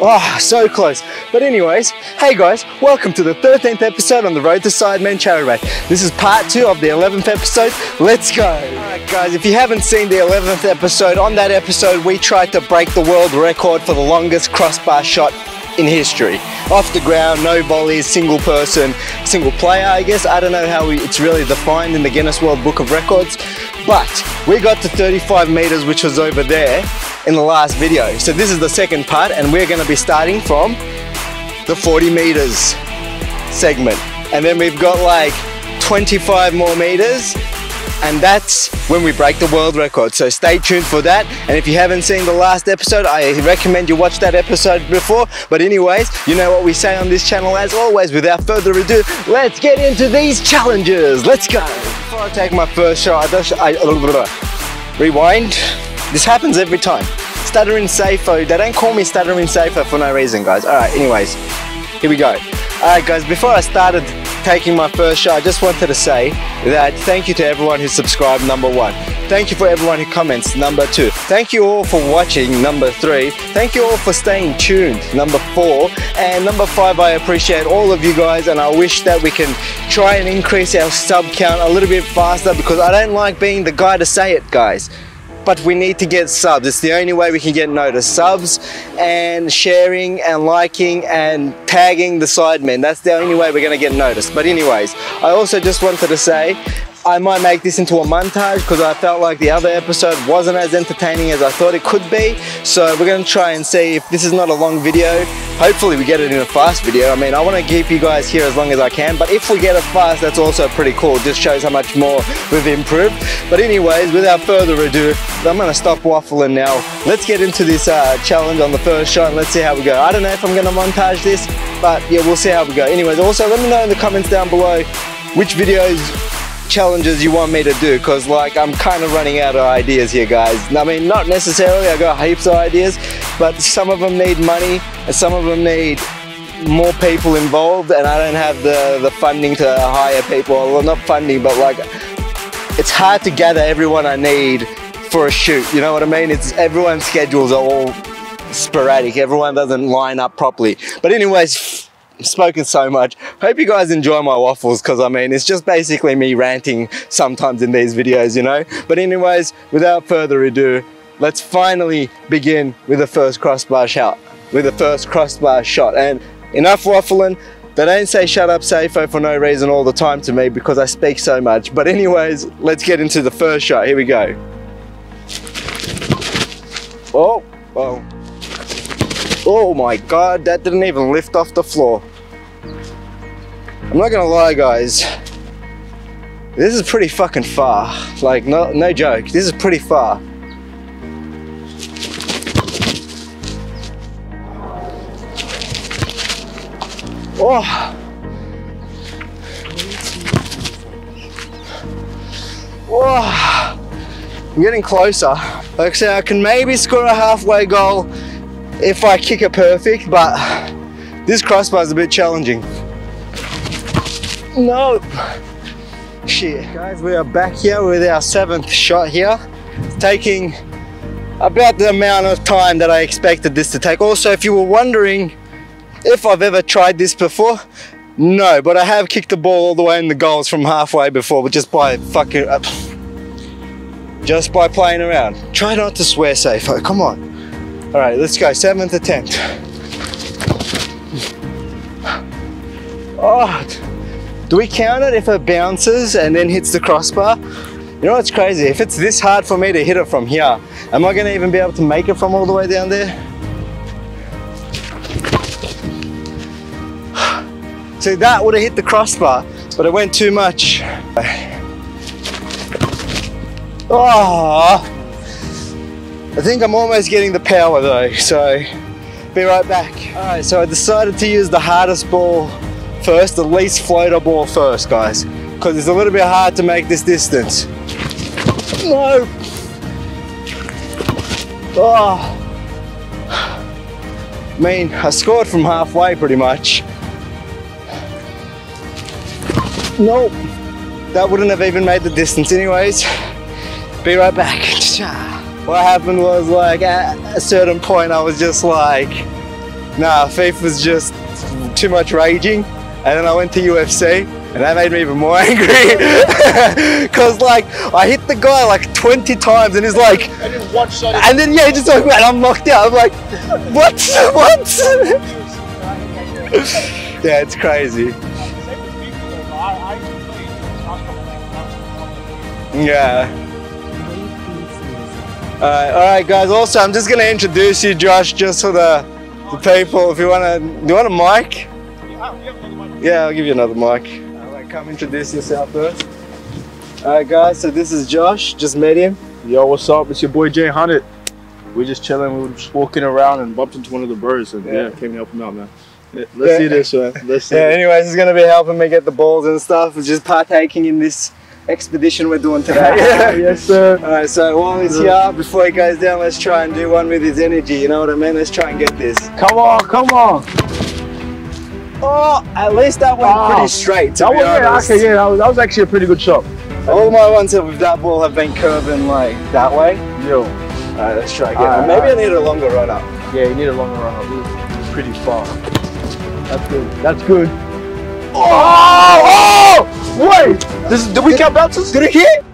Oh, so close. But anyways, hey guys, welcome to the 13th episode on the Road to Sidemen Charity Race. This is part two of the 11th episode. Let's go. Alright guys, if you haven't seen the 11th episode, on that episode we tried to break the world record for the longest crossbar shot in history. Off the ground, no volleys, single person, single player, I guess. I don't know how we, it's really defined in the Guinness World Book of Records, but we got to 35 meters, which was over there in the last video. So this is the second part, and we're gonna be starting from the 40 meters segment. And then we've got like 25 more meters and that's when we break the world record. So stay tuned for that. And if you haven't seen the last episode, I recommend you watch that episode before. But anyways, you know what we say on this channel as always, without further ado, let's get into these challenges. Let's go. Before I take my first shot, I, rewind. This happens every time. Stuttering Seyfo, they don't call me Stuttering Seyfo for no reason, guys. All right, anyways, here we go. All right, guys, before I started taking my first shot, I just wanted to say that thank you to everyone who subscribed, number one. Thank you for everyone who comments, number two. Thank you all for watching, number three. Thank you all for staying tuned, number four. And number five, I appreciate all of you guys and I wish that we can try and increase our sub count a little bit faster because I don't like being the guy to say it, guys but we need to get subs. It's the only way we can get noticed. Subs and sharing and liking and tagging the sidemen. That's the only way we're gonna get noticed. But anyways, I also just wanted to say I might make this into a montage because I felt like the other episode wasn't as entertaining as I thought it could be. So we're to try and see if this is not a long video. Hopefully we get it in a fast video. I mean, I want to keep you guys here as long as I can, but if we get it fast, that's also pretty cool. It just shows how much more we've improved. But anyways, without further ado, I'm to stop waffling now. Let's get into this uh, challenge on the first shot and let's see how we go. I don't know if I'm to montage this, but yeah, we'll see how we go. Anyways, also let me know in the comments down below which videos challenges you want me to do because like I'm kind of running out of ideas here guys. I mean not necessarily I got heaps of ideas but some of them need money and some of them need more people involved and I don't have the the funding to hire people. Well not funding but like it's hard to gather everyone I need for a shoot you know what I mean? It's everyone's schedules are all sporadic. Everyone doesn't line up properly. But anyways spoken so much. Hope you guys enjoy my waffles because I mean, it's just basically me ranting sometimes in these videos, you know? But anyways, without further ado, let's finally begin with the first crossbar shot. With the first crossbar shot. And enough waffling. They don't say shut up Seyfo for no reason all the time to me because I speak so much. But anyways, let's get into the first shot. Here we go. Oh, oh. Oh my god, that didn't even lift off the floor. I'm not gonna lie guys, this is pretty fucking far. Like, no, no joke, this is pretty far. Oh. Oh. I'm getting closer. Like I said, I can maybe score a halfway goal if I kick it perfect, but this crossbar is a bit challenging. No. Shit. Guys, we are back here with our seventh shot here. Taking about the amount of time that I expected this to take. Also, if you were wondering if I've ever tried this before, no, but I have kicked the ball all the way in the goals from halfway before, but just by fucking, uh, just by playing around. Try not to swear safe, come on. All right, let's go, seventh attempt. Oh, do we count it if it bounces and then hits the crossbar? You know what's crazy? If it's this hard for me to hit it from here, am I gonna even be able to make it from all the way down there? See, that would have hit the crossbar, but it went too much. Oh, I think I'm almost getting the power though, so be right back. All right, so I decided to use the hardest ball first, the least floater ball first, guys, because it's a little bit hard to make this distance. No. Oh. I mean, I scored from halfway pretty much. Nope. That wouldn't have even made the distance anyways. Be right back. What happened was like at a certain point I was just like, Nah, FIFA was just too much raging. And then I went to UFC and that made me even more angry. Cause like I hit the guy like 20 times and he's like And then one shot. and then yeah, he just like and I'm knocked out. I'm like, what? What? yeah, it's crazy. Yeah. Alright, alright guys, also I'm just gonna introduce you Josh just for the, the people if you wanna do you want a mic? Yeah, I'll give you another mic. Alright, come introduce yourself first. Alright guys, so this is Josh, just met him. Yo, what's up? It's your boy JHunnid. We're just chilling. We were just walking around and bumped into one of the birds, and yeah, Yeah. came to help him out, man. Yeah, Let's see this, man. Let's see. Yeah, this. anyways, he's gonna be helping me get the balls and stuff, just partaking in this expedition we're doing today. yes, sir. Alright, so while he's here, before he goes down, let's try and do one with his energy, you know what I mean? Let's try and get this. Come on, come on. Oh, at least that went Oh. pretty straight, to That be was, honest. okay, yeah, that was, that was actually a pretty good shot. All my ones with that ball have been curving like that way. Yo, Alright, let's try again. Alright, Maybe alright. I need a longer run up. yeah, you need a longer run up. It's pretty far. That's good. That's good. Oh! oh! Wait! This, did we count bounces? Did it hit?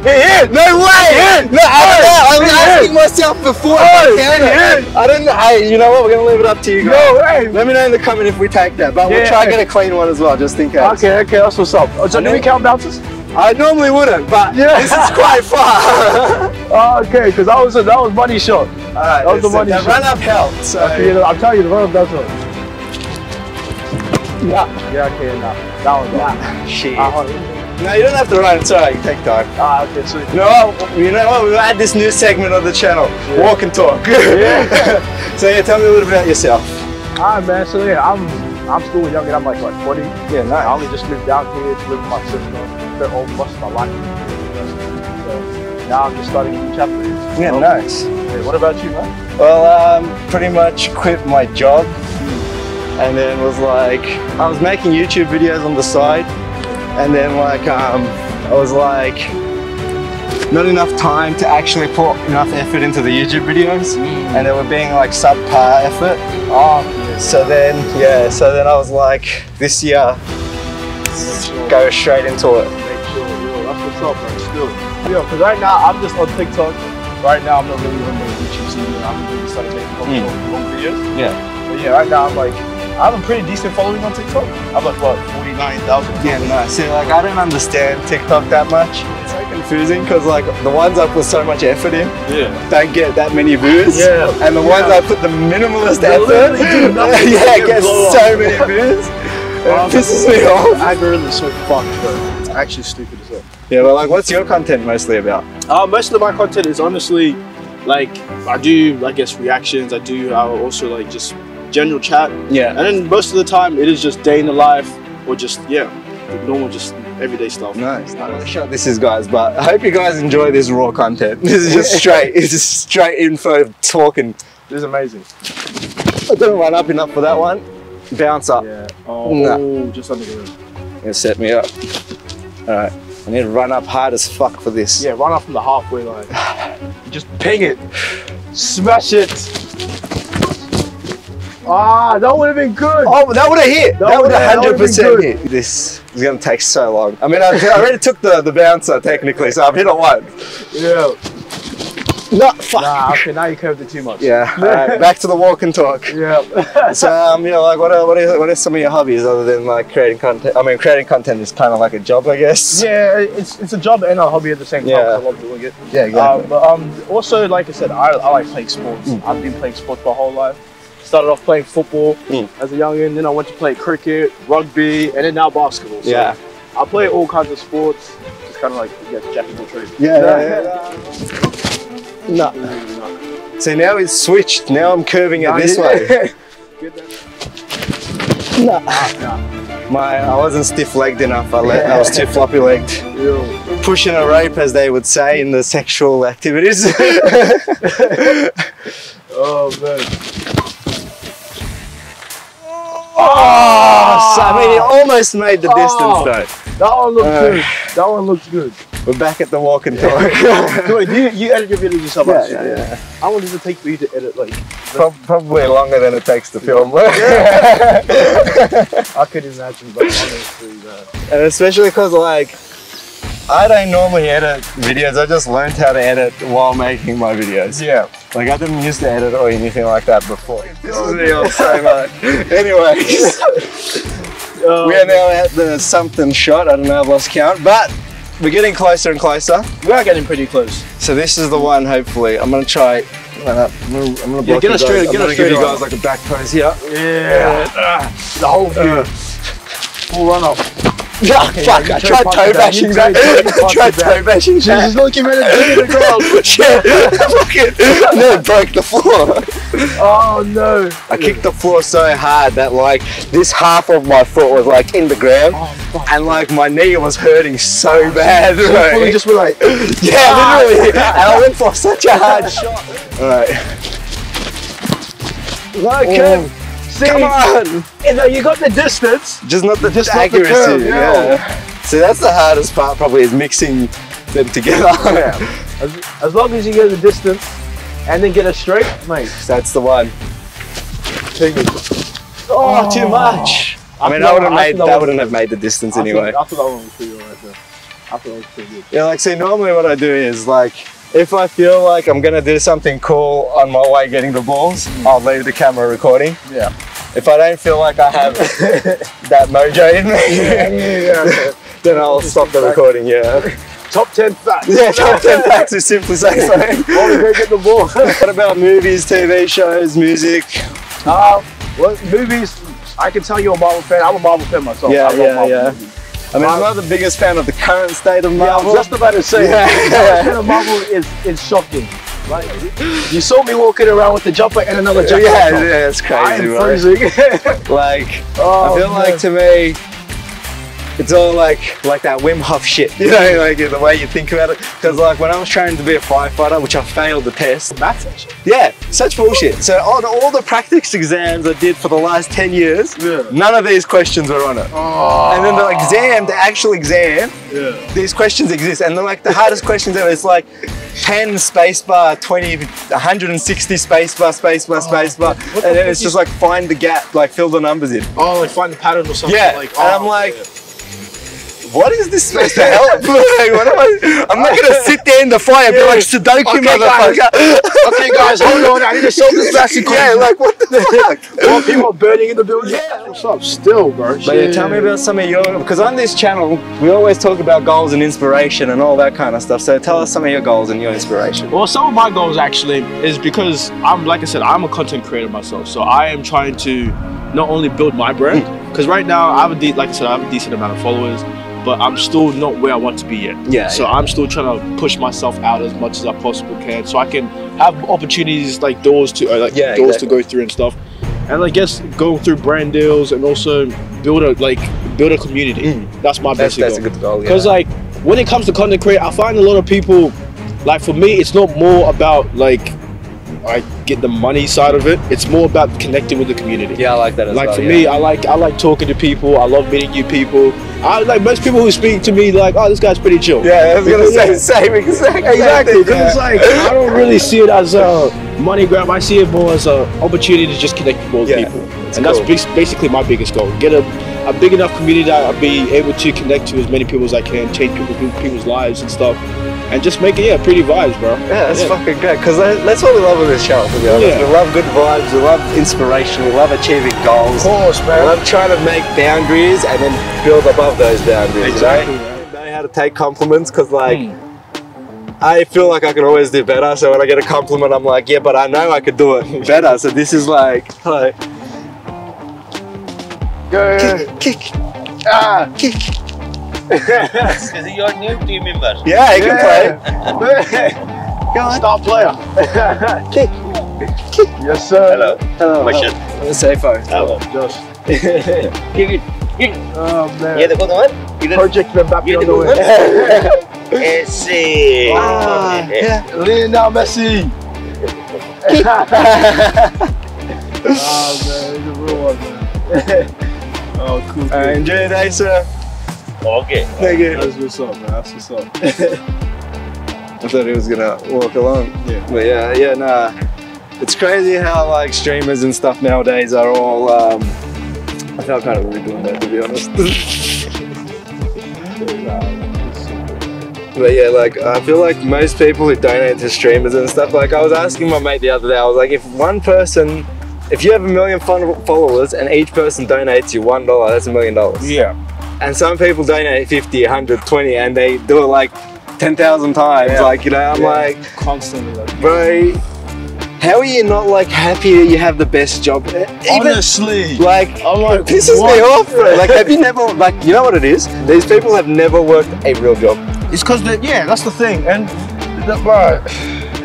It hit! No way! No, I don't know. I was It asking myself before. If I counted it it. hit. I don't know. Hey, you know what? We're gonna leave it up to you guys. No, hey! Let me know in the comment if we take that, but we'll try and get a clean one as well, just in case. Okay, okay, that's what's up. Oh, so do we count bounces? I normally wouldn't, but Yeah. this is quite far. Oh, okay, because that was a, that was money shot. Alright, That was the money shot. run up helped. So. Okay, you know, I'm telling you, the run up bounce shot. Yeah. Yeah, okay, nah. That was nah. Shit. On. No, you don't have to run. It's alright. You take time. Ah, okay, sweet. You know what? You know what? We've had this new segment of the channel, Yeah. walk and talk. Yeah. so yeah, tell me a little bit about yourself. Alright, man. So yeah, I'm I'm still young and I'm like what 20. Yeah, nice. I only just moved out here to live with my sister. All most of my life. So now I'm just starting a new chapter. Yeah, Oh, nice. yeah, What about you, man? Well, um, pretty much quit my job, and then was like, I was making YouTube videos on the side, and then like, um, I was like, not enough time to actually put enough effort into the YouTube videos, and they were being like subpar effort. Oh, So then, yeah, so then I was like, this year, go straight into it. Make sure, yo, that's what's up, man. Still, yo, because right now I'm just on TikTok. Right now I'm not really on the YouTube scene. I'm really starting making long, Mm. long videos. Yeah. But yeah, right now I'm like, I have a pretty decent following on TikTok. I'm like what, 49,000. Yeah, no, see, like, I don't understand TikTok that much. It's so confusing because, like, the ones I put so much effort in Yeah. don't get that many views. Yeah. And the ones Yeah. I put the minimalist They effort, yeah, blow so many views. It pisses me off. Algorithm is so fucked, bro. It's actually stupid as well. Yeah, but, like, what's your content mostly about? Uh, most of my content is honestly like I do, I guess, reactions. I do uh, also like just general chat, Yeah. and then most of the time it is just day in the life or just yeah, normal, just everyday stuff. Nice. I don't know shut this is, guys, but I hope you guys enjoy this raw content. This is just straight, it's just straight info talking. This is amazing. I didn't run up enough for that one. Bounce up. Yeah. Oh, Nah. just under the rim. Gonna set me up. Alright. I need to run up hard as fuck for this. Yeah, run up from the halfway line. just ping it, smash it. Ah, that would have been good. Oh, that would have hit. That, That would have that would've been 100% hit. This is gonna take so long. I mean, I, I already took the, the bouncer technically, so I've hit it once. Yeah. No, fuck. Nah, okay, now you curved it too much. Yeah. Alright, back to the walk and talk. Yeah. So, um, you know, like, what are, what are what are some of your hobbies other than like creating content? I mean, creating content is kind of like a job, I guess. Yeah, it's it's a job and a hobby at the same time. Yeah. I love doing it. Yeah, Um, but um, also, like I said, I, I like playing sports. Mm. I've been playing sports my whole life. Started off playing football Mm. as a youngin, then I went to play cricket, rugby, and then now basketball. So Yeah. I play all kinds of sports. It's kind of like yeah, jack of all trades. Yeah, yeah, yeah. No. So now it's switched. Now I'm curving it this way. No. My, I wasn't stiff-legged enough. I, let, I was too floppy-legged. Pushing a rape, as they would say in the sexual activities. Oh man. Oh, so, I mean, it almost made the distance Oh. though. That one looks Uh, good. That one looks good. We're back at the walk and talk. You, you edit your videos yourself? Yeah, yeah, yeah. How long does it take for you to edit? Like, Prob- Probably longer than it takes to film. I could imagine, but honestly, and especially because like I don't normally edit videos. I just learned how to edit while making my videos. yeah. Like I didn't used to edit or anything like that before. This is on so much. Anyways, Um, we are now at the something shot. I don't know. I've lost count, but we're getting closer and closer. we are getting pretty close. So this is the one. Hopefully, I'm gonna try. I'm gonna, I'm gonna, block get us straight- get I'm us gonna give you guys like a back pose here. Yeah. Ah, the whole view. Full run Yeah, fuck! you I tried toe bashing that. I tried toe bashing that. look, you made it to the ground. Shit! Fucking no, broke the floor. Oh no. I kicked the floor so hard that like this half of my foot was like in the ground, Oh, fuck. and like my knee was hurting so oh, bad. You right? just were like, yeah, ah. literally. And I went for such a hard shot. Alright. Oh. okay. See, Come on! you know, you got the distance. Just not the Just not the accuracy. curve, yeah. yeah. See, that's the hardest part. Probably is mixing them together. As, as long as you get the distance and then get it straight, mate. that's the one. Take it. Oh, too oh. much. I mean, I would have made. That wouldn't have made the distance I anyway. thought, I thought that one was pretty good thought that was pretty good. Yeah, like see, normally what I do is like, if I feel like I'm gonna do something cool on my way getting the balls, I'll leave the camera recording. Yeah. If I don't feel like I have that mojo in me, yeah, yeah. then I'll stop the recording. Yeah. Top 10 facts. Yeah, top ten facts is simply say something. While we get the ball. what about movies, TV shows, music? Uh, well, movies, I can tell you're a Marvel fan. I'm a Marvel fan myself. Yeah, yeah, yeah. movies. I mean, I'm not the biggest fan of the current state of Yeah, I Marvel. was just about to say, Yeah. yeah. Marvel is, is shocking. Like, you saw me walking around with the jumper and another yeah, yeah, top. it's I crazy, am freezing. Like, Oh, I feel man. like to me, it's all like like that Wim Hof shit. You know, like the way you think about it. Because like when I was trying to be a firefighter, which I failed the test. Actually. Yeah, such bullshit. So on all the practice exams I did for the last ten years, Yeah. none of these questions were on it. Oh. And then the exam, the actual exam, Yeah. these questions exist. And they're like the hardest questions ever. It's like 10 spacebar, 20, 160 spacebar, spacebar, spacebar. what the And then it's just like find the gap, like fill the numbers in. Oh, like find the pattern or something. Yeah, Like, and I'm oh, like, yeah. What is this supposed to help? like, what am I? I'm not gonna sit there in the fire and be Yeah. like Sudoku, Okay, guys. motherfucker. okay, guys, hold on. I need to solve this massive yeah, like what the fuck? More people are burning in the building. Yeah. What's up? Still, bro. But yeah, tell me about some of your because on this channel we always talk about goals and inspiration and all that kind of stuff. So tell us some of your goals and your inspiration. Well, some of my goals actually is because I'm, like I said, I'm a content creator myself. So I am trying to not only build my brand, because right now I have a de- like I said, I have a decent amount of followers, but I'm still not where I want to be yet. Yeah, So yeah. I'm still trying to push myself out as much as I possibly can, so I can have opportunities like doors to uh, like Yeah, doors exactly. to go through and stuff. And I guess going through brand deals and also build a like build a community. That's my Mm. That's, basic that's a goal. good goal. Yeah. Because like when it comes to content create, I find a lot of people like for me it's not more about like I get the money side of it. It's more about connecting with the community. yeah, I like that as Like well. for yeah. me, I like I like talking to people. I love meeting new people. I like most people who speak to me like, oh, this guy's pretty chill. Yeah, I was gonna say the same exact Exactly, thing, because it's like I don't really see it as a money grab. I see it more as an opportunity to just connect with more Yeah, people, and cool. that's basically my biggest goal. Get a, a big enough community that I'll be able to connect to as many people as I can, change people, people's lives and stuff, and just make it yeah pretty vibes, bro. Yeah, that's Yeah. fucking great because that's what we love with this show. To be honest, Yeah. we love good vibes, we love inspiration, we love achieving goals. Of course, I love trying to make boundaries and then build above those boundaries. Exactly, Right? man. Know how to take compliments because like. Mm. I feel like I can always do better, so when I get a compliment, I'm like, yeah, but I know I could do it better. So this is like, like, yeah, yeah. Kick, kick. Ah. Kick. Because you're new team member. Yeah, I can play. Stop player. kick. Kick. Yes, sir. Hello. Hello. Mission. Seyfo. Hello. Josh. kick oh, it. Kick. Oh, man. You're the good one? You're the Project Mbappe on the way. Messi. Ah, yeah. Lionel Messi. Kick. oh, man. He's a real one, man. Oh, cool. cool. Uh, enjoy your day, sir. Okay. Thank you. That's what's up, man. That's what's up. I thought he was gonna walk along. Yeah. But yeah, yeah, nah. It's crazy how like streamers and stuff nowadays are all. Um, I felt kind of weird doing that to be honest. but yeah, like I feel like most people who donate to streamers and stuff. Like I was asking my mate the other day, I was like, if one person, if you have a million fol- followers and each person donates you one dollar, that's a million dollars. Yeah. And some people donate 50, 100, 20, and they do it like 10,000 times. Yeah. Like, you know, I'm Yeah. like, Constantly, like. bro, how are you not like happy that you have the best job? Eh, even Honestly. like, I'm like, it pisses what? me off, bro. Like, have you never, like, you know what it is? These people have never worked a real job. It's because yeah, that's the thing, and that, bro,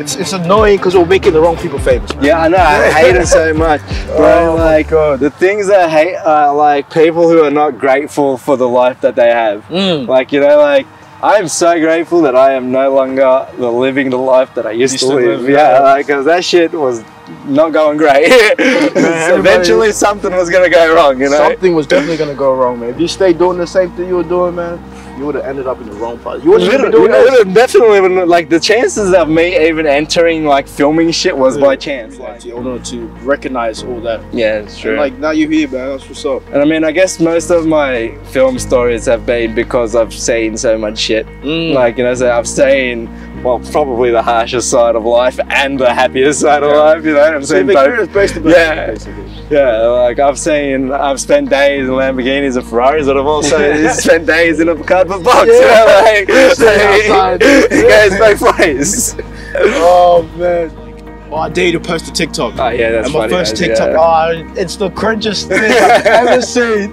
it's it's annoying because we're making the wrong people famous. Man. Yeah, I know. I hate it so much, bro. Oh like, the things that I hate are like people who are not grateful for the life that they have. Mm. Like, you know, like I am so grateful that I am no longer the living the life that I used, Used to live. live, yeah, yeah. like, that shit was not going great. everybody- Eventually, something was gonna go wrong, you know. Something was definitely gonna go wrong, man. If you stay doing the same thing you were doing, man, you would have ended up in the wrong part. You be Literally, doing would've definitely wouldn't- like the chances of me even entering like filming shit was by chance. Like, to, order to recognize all that. Yeah, it's And, like now you're here, man. That's what's up. And I mean, I guess most of my film stories have been because I've seen so much shit. Mm. Like, you know, so I've seen, well, probably the harshest side of life and the happiest side of life, you know? I've so seen both. based on Yeah. basically. Yeah, like I've seen, I've spent days in Lamborghinis and Ferraris, but I've also spent days in a cardboard box, you know? Like, it goes both ways. Oh man. Oh, I dare you to post a TikTok. Oh, yeah, that's and my funny. first TikTok, yeah. oh, it's the cringiest thing I've ever seen.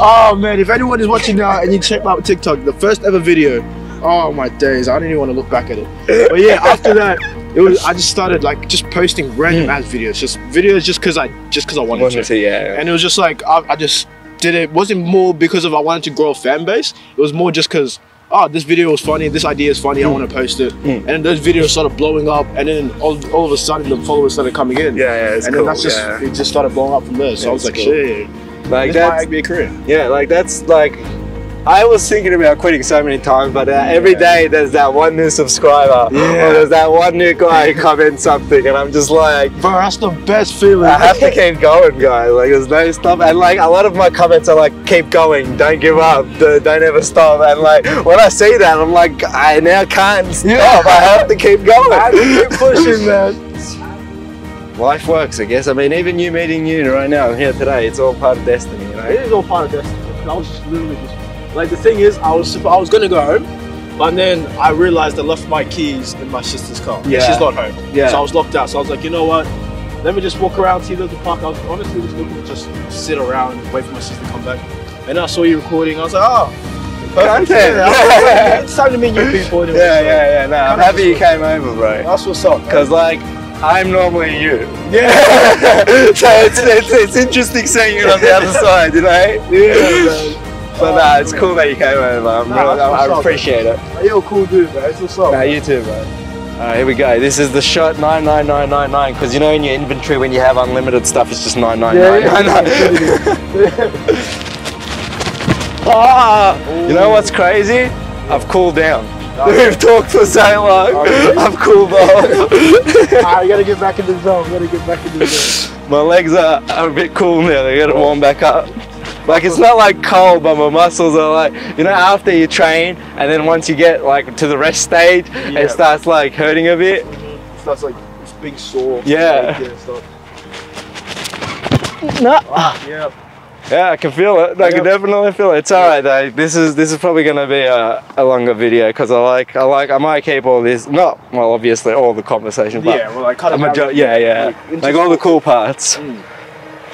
Oh man, if anyone is watching now and you check out TikTok, the first ever video, oh my days, I don't even want to look back at it. But yeah, after that, it was I just started like just posting random ass videos, just videos just cause I just cause I wanted, Wanted to. to, yeah. And it was just like I, I just did it. wasn't more because of I wanted to grow a fan base. It was more just because oh this video was funny, this idea is funny, I want to post it. Mm. And those videos started blowing up, and then all, all of a sudden the followers started coming in. yeah, yeah, it's and cool. then that's just yeah. it just started blowing up from there. So Yeah, I was like, cool. shit, Like that's might be a career. Yeah, like that's like I was thinking about quitting so many times, but uh, every day there's that one new subscriber Yeah. or there's that one new guy who comments something, and I'm just like, Bro, that's the best feeling. I have to keep going, guys. Like there's no stop, and like a lot of my comments are like, keep going, don't give up, don't ever stop. And like when I see that, I'm like, I now can't stop. Yeah. I have to keep going. I keep pushing, man. Life works, I guess. I mean, even you meeting you right now I'm here today, it's all part of destiny, you know. It is all part of destiny. I was just literally just like the thing is, I was I was gonna go home, but then I realized I left my keys in my sister's car. and Yeah. she's not home. Yeah. So I was locked out. So I was like, you know what? Let me just walk around, see the park. I was honestly just looking to just sit around, and wait for my sister to come back. And then I saw you recording. I was like, oh. Content. Yeah, I was like, yeah, it's time to meet new people. Anyway, Yeah, so yeah, yeah. No, I'm happy you came over, bro. That's what's up. Because like I'm normally you. yeah, so it's, it's it's interesting seeing it on the other side, you know. yeah. But nah, it's cool that you came over. I'm Nah, really, that's what's I, up, I appreciate it. You're a cool dude, man. It's what's up. Nah, you too, bro. Alright, here we go. This is the shot 99999 because you know in your inventory when you have unlimited stuff, it's just 999. ah, you know what's crazy? I've cooled down. We've talked for so long. Really? I've cooled off. I gotta get back in the zone. Gotta get back in the zone. My legs are, are a bit cool now. They gotta warm back up. Like it's not like cold, but my muscles are like you know after you train and then once you get like to the rest stage, Yeah. it starts like hurting a bit. Starts like it's big sore. Yeah. Like, stuff. No. Ah, yeah. Yeah, I can feel it. I can definitely feel it. It's alright though. This is this is probably gonna be a, a longer video because I like I like I might keep all this not well obviously all the conversation, but Yeah, well, I cut it majo- down. yeah yeah Like, like all the cool parts. Mm.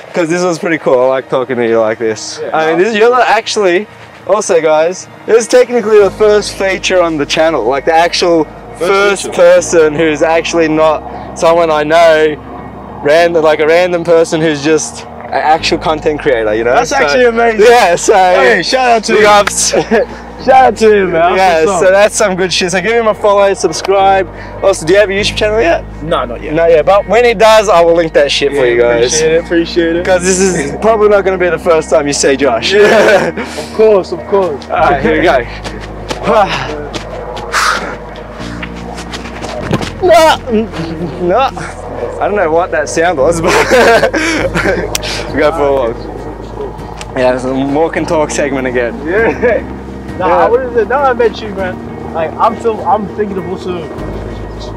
Because this was pretty cool. I like talking to you like this. Yeah, I mean, this, you're the, actually also guys. This is technically the first feature on the channel, like the actual first, feature. person who's actually not someone I know, random like a random person who's just an actual content creator. You know, That's So- actually amazing. yeah. So Hey, shout out to big you. Shout out to him, man. Yeah, so that's some good shit. So give him a follow, subscribe. Also, do you have a YouTube channel yet? no, not yet. No, yeah, but when he does, I will link that shit for you guys. Appreciate it. Appreciate it. Because this is probably not going to be the first time you say Josh. Of course, of course. Alright, here we go. no, no. I don't know what that sound was, but we go for a walk. Yeah, it's a walk and talk segment again. Yeah. Nah, Yeah. it? Now I met you, man. Like I'm film. I'm thinking of also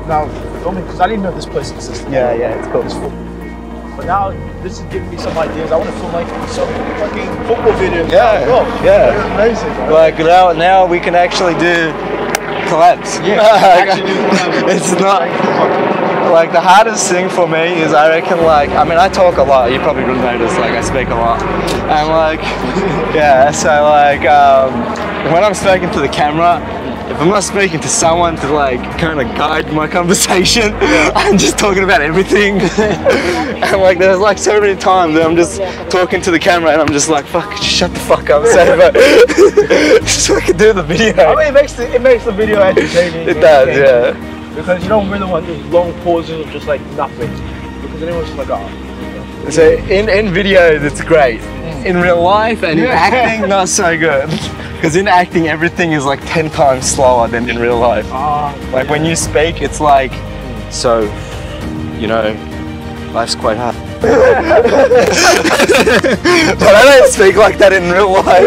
now filming because I didn't know this place existed. Yeah, yeah, it's cool. It's full. But now this is giving me some ideas. I want to film like some fucking football videos. Yeah, Bro, yeah. they're amazing. Man. Like now, now we can actually do collabs. yeah, actually do collabs. it's not like the hardest thing for me is I reckon like I mean I talk a lot. You probably notice like I speak a lot. And like yeah, so like um, when I'm speaking to the camera. If I'm not speaking to someone to like kind of guide my conversation, I'm just talking about everything. and like there's like so many times that I'm just talking to the camera and I'm just like, fuck, just shut the fuck up, just so I can do the video. I mean, it makes the, it makes the video entertaining. It does, entertaining. yeah. Because you don't really want those long pauses of just like nothing. Because then everyone's just like, oh. So in, in videos it's great. In real life and in acting not so good. Because in acting everything is like 10 times slower than in real life. Ah, Like when you speak it's like, so, you know, life's quite hard. but I don't speak like that in real life.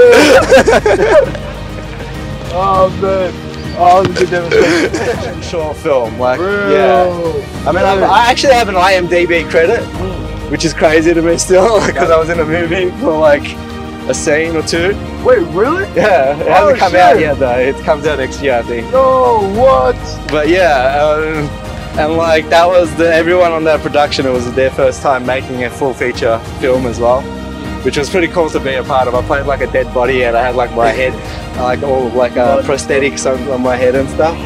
oh man. Oh, that was a. Short film, like, Bro. yeah. I mean, I, I actually have an IMDb credit, which is crazy to me still, because I was in a movie for like a scene or two. Wait, really? Yeah, it Oh, hasn't come out yet though. It comes out next year, I think. No, what? But yeah, um, and like that was the everyone on that production. It was their first time making a full feature film as well, which was pretty cool to be a part of. I played like a dead body and I had like my head, like all like uh, prosthetics on, on my head and stuff.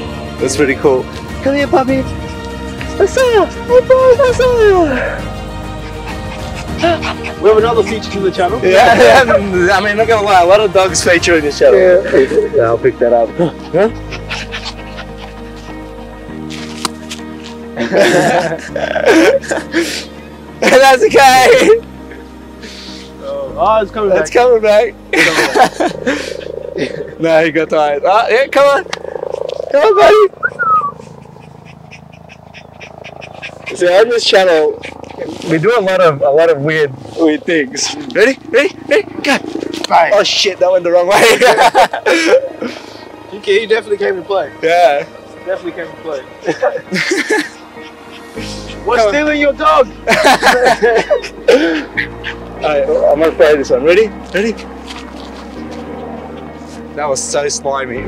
It was pretty cool. Come here, puppy. Isaiah, hey boy, Isaiah. We have another feature to the channel. Yeah, yeah, I mean, not gonna lie, a lot of dogs feature in this channel. Yeah, I'll pick that up. Huh? That's okay. Oh, it's coming That's back. It's coming back. no, he got tired. Ah, yeah, come on. Come on, buddy. So on this channel, we do a lot of a lot of weird weird things. Ready? Ready? Ready? Go. Bang. Oh shit, that went the wrong way. He, he definitely came to play. yeah. Definitely came to play. What's Come on. stealing your dog? Alright, I'm gonna play this one. Ready? Ready? That was so slimy.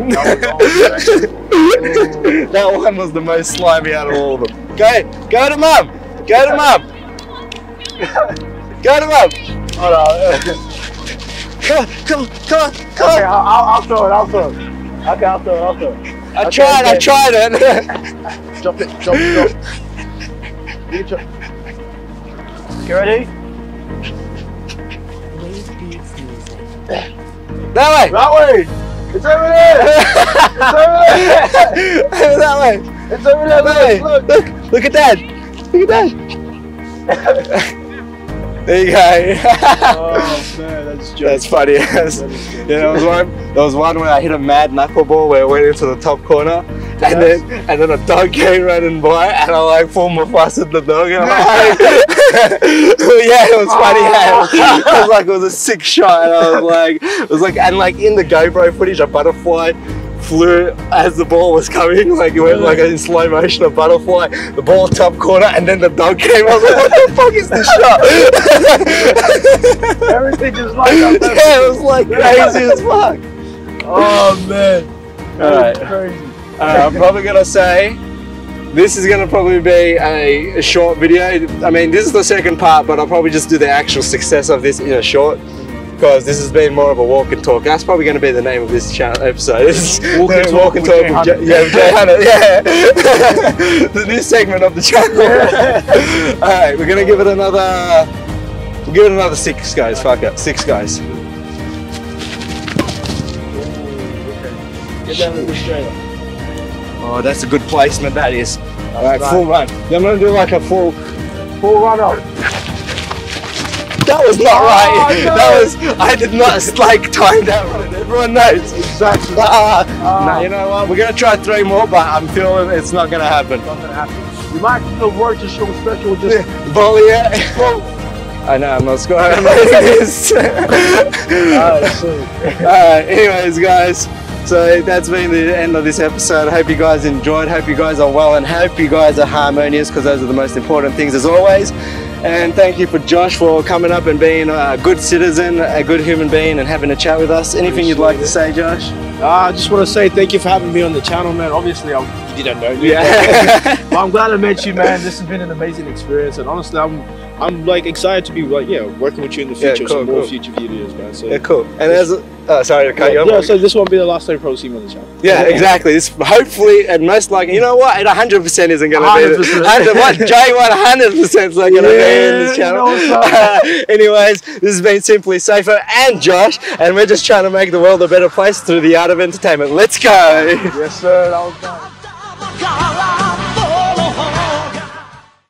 that one was the most slimy out of all of them. Go, go to mum. Go to mum. Go to mum. Hold on. Come on, come on, come on, come Okay, on. I'll, I'll, I'll throw it. I'll throw it. Okay, I'll throw it. I'll throw it. I okay, tried, I okay. tried it. Jump it. Jump, jump. You jump. You ready? that way. That way. It's over there. It's over there. that way. It's over there. That way. Look, Look, look at that. Look at that. there you go. Oh man, that's joke. That's funny. Yes. That. Yeah, there was one. There was one where I hit a mad knuckleball where it went into the top corner, and then and then a dog came running by, and I like full fussed the dog, and I'm like, yeah, it was funny. Oh. It was like it was a sick shot, and I was like, it was like, and like in the GoPro footage, a butterfly flew as the ball was coming, like it went like in slow motion, a butterfly, the ball top corner, and then the dog came. I was like, what the fuck is this shot? Everything is like that. yeah, it was like crazy as fuck. Oh man. Alright. Crazy. Uh, I'm probably gonna say this is gonna probably be a, a short video. I mean, this is the second part, but I'll probably just do the actual success of this in a short because this has been more of a walk and talk. That's probably gonna be the name of this channel episode. It's Walk and Talk with Jay with Jay- yeah, JHunnid, yeah. the new segment of the channel. All right, we're gonna give it another. We'll give it another six guys. Fuck it, six guys. Get down a bit straighter. Oh, that's a good placement. That is. All right, right. full run. I'm gonna do like a full. Full run up. That was not Oh, right. no. That was. I did not like time that run. Everyone knows. Exactly. Ah, Ah. no, you know what? We're gonna try three more, but I'm feeling it's not gonna happen. Not gonna happen. You might still work to show special just Volley it. I know, I'm not scoring. I'm this. Alright, sweet. Anyways, guys. So that's been the end of this episode. I hope you guys enjoyed. Hope you guys are well and hope you guys are harmonious because those are the most important things as always. And thank you for Josh for coming up and being a good citizen, a good human being, and having a chat with us. Anything you'd like to say, Josh? Uh, I just want to say thank you for having me on the channel, man. Obviously, I, you didn't know me. Yeah. but I'm glad I met you, man. This has been an amazing experience, and honestly, I'm I'm like excited to be like yeah working with you in the Yeah, future, cool, some more future videos, man. So yeah, cool. And as oh, sorry to cut you yeah, off. yeah, so this won't be the last time you probably see me on the channel. Yeah, exactly. This hopefully and most likely, you know what? It 100 percent isn't going to be. 100%. 100 what? Jay 100 percent is not going to be in this channel. you know Anyways, this has been Simply Seyfo and Josh, and we're just trying to make the world a better place through the art of entertainment. Let's go. Yes, sir. That was nice. Call